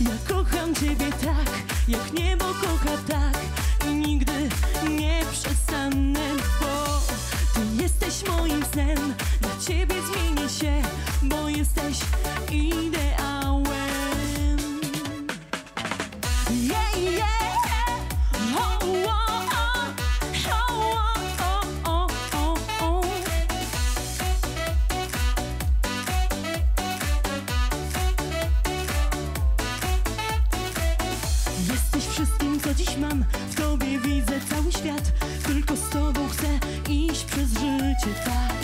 Ja kocham ciebie tak, jak niebo kocha tak. I nigdy nie przestanę, bo Ty jesteś moim snem. Dla ciebie zmienię się, bo jesteś ideałem. Yeah, yeah tak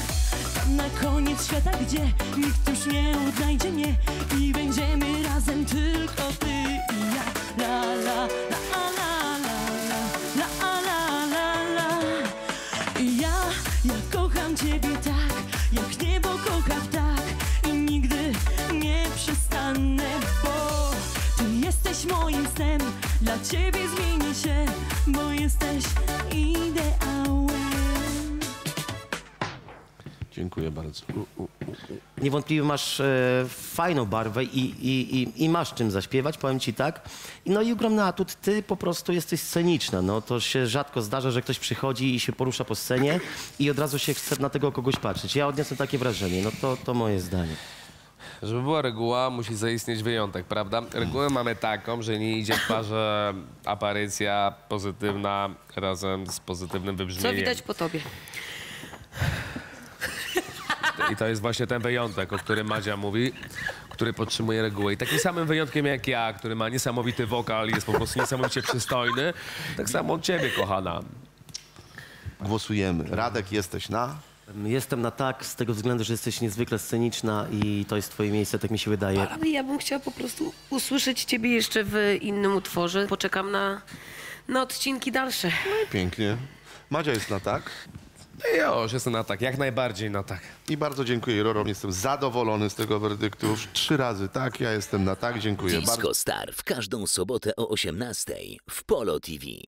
Tam na koniec świata, gdzie nikt już nie odnajdzie mnie I będziemy razem tylko ty i ja La la la la la la la la la la I ja, ja kocham ciebie tak Jak niebo kocha tak I nigdy nie przestanę, bo ty jesteś moim snem, dla ciebie zmienię się, bo jesteś ideałem. Dziękuję bardzo. Niewątpliwie masz e, fajną barwę i, i, i, i masz czym zaśpiewać, powiem ci tak. I No i ogromny atut, ty po prostu jesteś sceniczna. No to się rzadko zdarza, że ktoś przychodzi i się porusza po scenie i od razu się chce na tego kogoś patrzeć. Ja odniosę takie wrażenie, no to, to moje zdanie. Żeby była reguła, musi zaistnieć wyjątek, prawda? Regułę mamy taką, że nie idzie w parze aparycja pozytywna razem z pozytywnym Co wybrzmieniem. widać po tobie? I to jest właśnie ten wyjątek, o którym Madzia mówi, który podtrzymuje regułę. I takim samym wyjątkiem jak ja, który ma niesamowity wokal i jest po prostu niesamowicie przystojny, tak samo od ciebie, kochana. Głosujemy. Radek, jesteś na? Jestem na tak z tego względu, że jesteś niezwykle sceniczna i to jest twoje miejsce, tak mi się wydaje. Ale ja bym chciała po prostu usłyszeć ciebie jeszcze w innym utworze. Poczekam na, na odcinki dalsze. Pięknie. Madzia jest na tak. No już jestem na tak, jak najbardziej na tak. I bardzo dziękuję Rorom. Jestem zadowolony z tego werdyktu. Już trzy razy tak, ja jestem na tak. Dziękuję bardzo. Disco Star w każdą sobotę o 18:00 w Polo TV.